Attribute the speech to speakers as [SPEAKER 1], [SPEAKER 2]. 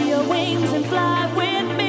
[SPEAKER 1] your wings and fly with me.